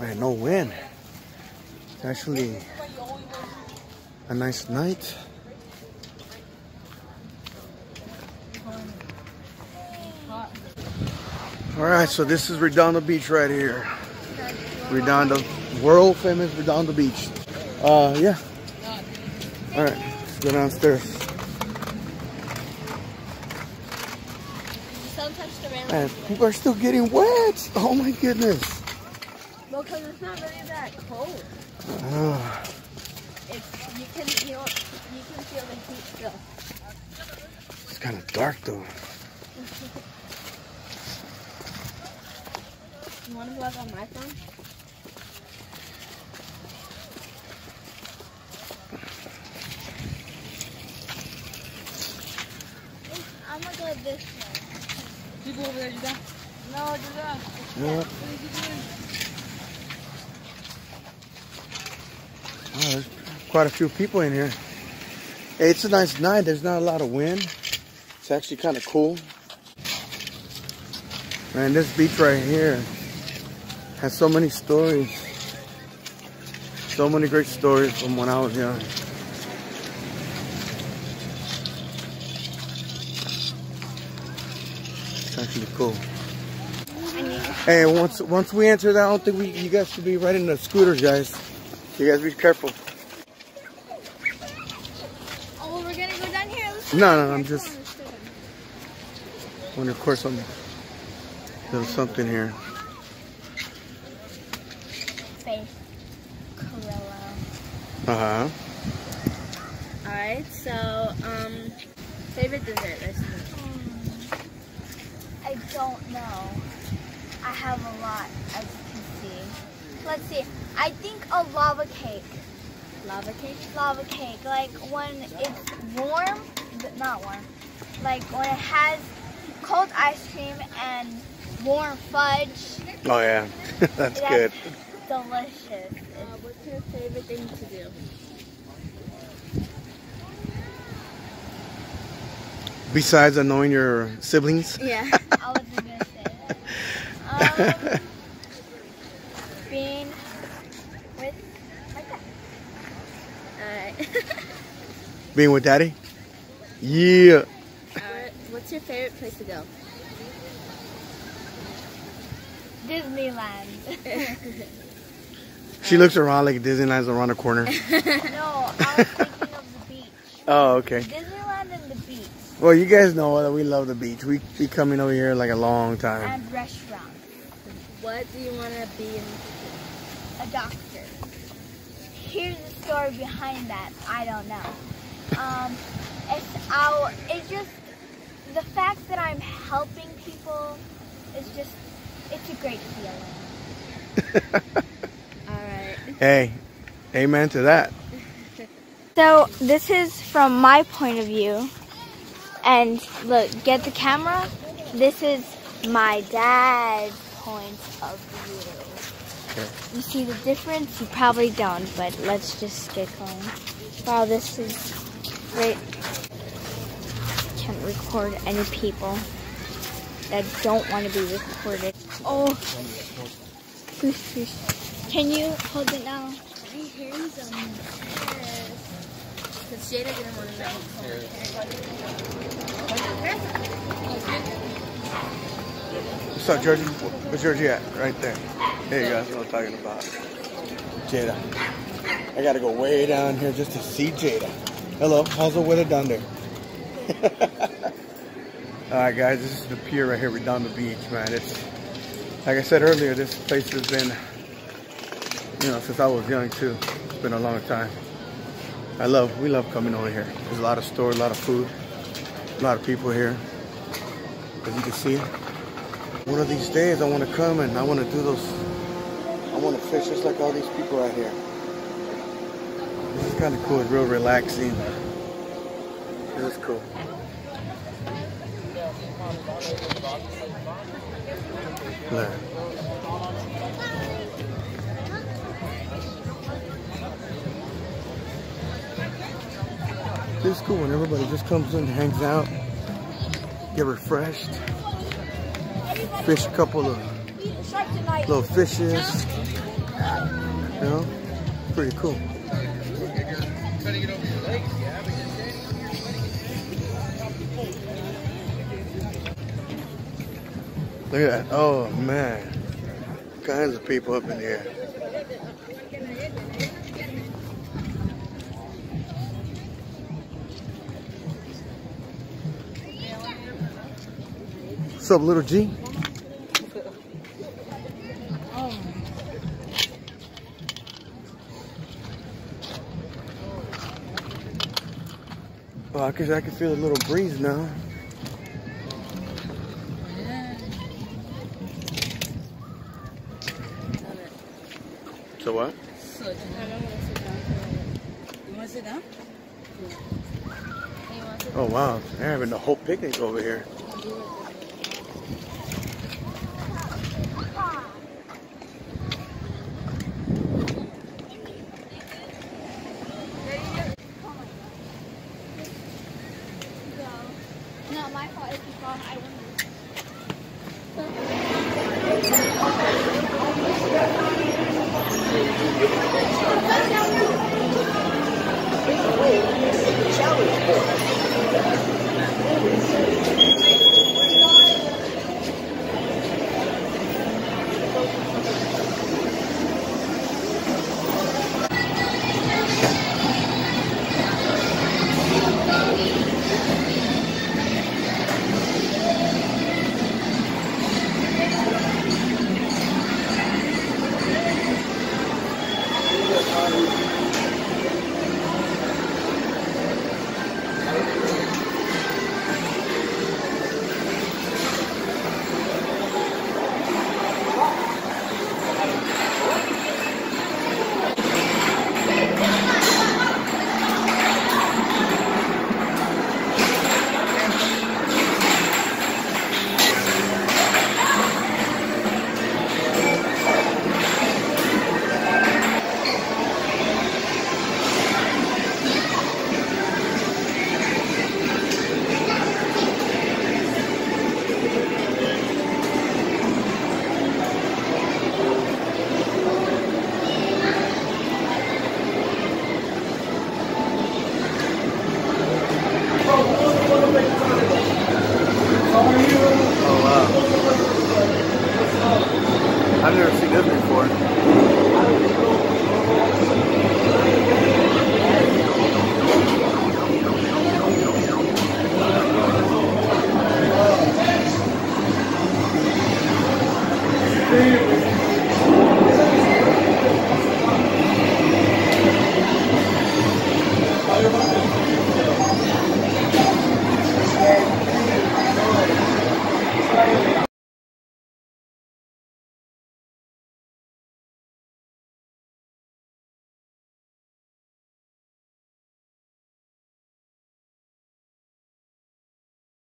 Man, no wind. It's actually a nice night. All right, so this is Redondo Beach right here. Redondo, world famous Redondo Beach. Uh, yeah. All right, let's go downstairs. Don't touch the railing. Man, people are still getting wet. Oh my goodness. Well, because it's not really that cold. Ah, It's, you can feel, you can feel the heat still. it's kind of dark though. You want to vlog on my phone? I'm gonna go this way. You go over there, you got. No, do that. Yeah. There's quite a few people in here. Hey, it's a nice night. There's not a lot of wind. It's actually kind of cool. Man, this beach right here has so many stories. So many great stories from when I was young. It's actually cool. Hey, once once we enter that, I don't think we you guys should be riding the scooters, guys. You guys be careful. Oh, we're gonna go down here. Let's No, no, I'm just wonder, of course, I'm there's something here. Faith Carrillo. Uh huh. Alright, so, um, favorite dessert, let's. I don't know. I have a lot, as you can see. Let's see. I think a lava cake. Lava cake? Lava cake. Like when it's warm, but not warm. Like when it has cold ice cream and warm fudge. Oh yeah, that's That's good. Delicious. Uh, what's your favorite thing to do? Besides annoying your siblings. Yeah. I wasn't gonna say that. Um, being with my dad. Alright. Being with daddy. Yeah. Alright, what's your favorite place to go? Disneyland. She looks around like Disneyland's around the corner. no, I was thinking of the beach. Oh, okay. Disneyland and the beach. Well, you guys know that we love the beach. We be coming over here like a long time. And restaurants. What do you want to be in? A doctor. Here's the story behind that. I don't know. Um, it's our, it's just the fact that I'm helping people is just, it's a great feeling. Alright. Hey, amen to that. So this is from my point of view. And look, get the camera. This is my dad's point of view. Okay. You see the difference? You probably don't, but let's just get going. Wow, this is great. Can't record any people that don't want to be recorded. Oh. Can you hold it now? Because Jayda didn't want to know. What's up, Georgie? Where's Georgie at? Right there. There you go. That's what I'm talking about. Jayda. I gotta go way down here just to see Jayda. Hello. How's the weather down there? All right, guys. This is the pier right here, Redondo Beach, man. It's like I said earlier. This place has been, you know, since I was young too. It's been a long time. I love. We love coming over here. There's a lot of stores, a lot of food, a lot of people here. As you can see, one of these days I want to come and I want to do those. I want to fish just like all these people right here. This is kind of cool. It's real relaxing. This is cool. Look. Is cool when everybody just comes in, hangs out, get refreshed, fish a couple of little fishes, You know, pretty cool. Look at that. Oh man. Kinds of people up in here. What's up, little G? Oh, I can, I can feel a little breeze now. So what? I don't want to sit down. You want to sit down? You want to sit Oh wow, they're having a whole picnic over here.